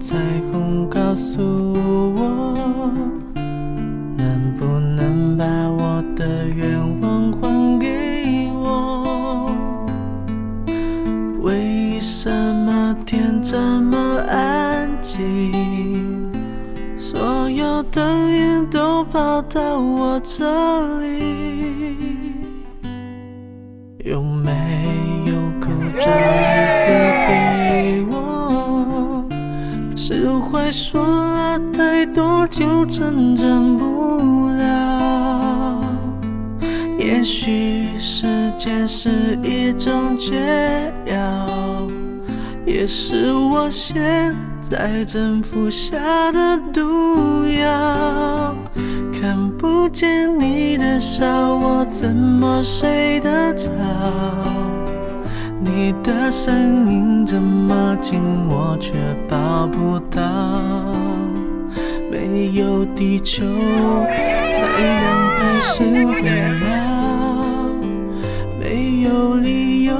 彩虹告诉我，能不能把我的愿望还给我？为什么天这么安静？所有灯影都跑到我这里，有没有说了太多就成真不了。也许时间是一种解药，也是我现在正服下的毒药。看不见你的笑，我怎么睡得着？你的声音这么近，我却抱不到。没有地球，太阳还是会绕。没有理由，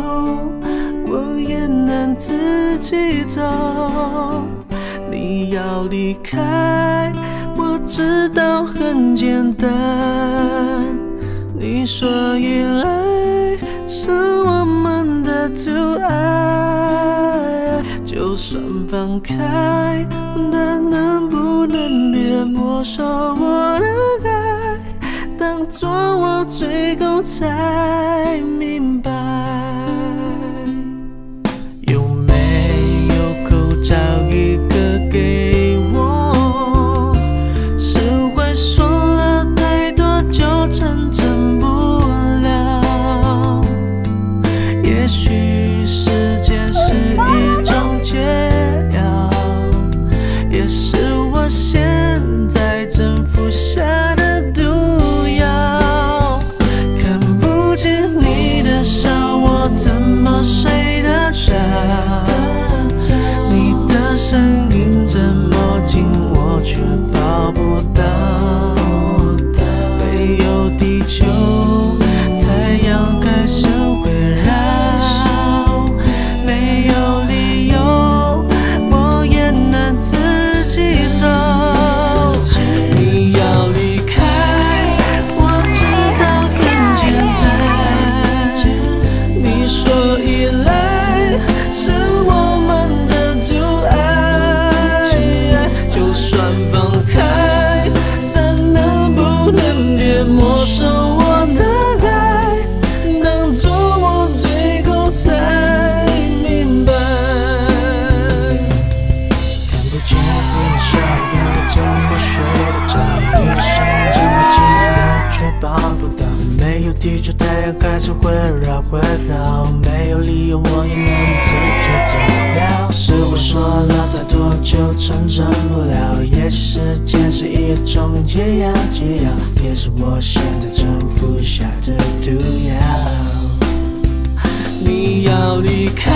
我也能自己走。你要离开，我知道很简单。你说依赖是我们的阻碍，就算放开，但能不能别没收我的爱？当作我最后才明白。笑，我怎么睡得着？你的声音这么近，我却抱不到。没有地球，太阳还是会绕会绕。没有理由，我也能自己走掉。是我说了太多就成真不了。也许时间是一种解药，解药也是我现在正服下的毒药。你要离开，